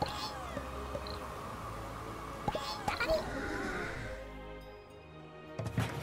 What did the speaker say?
たま